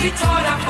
she I'm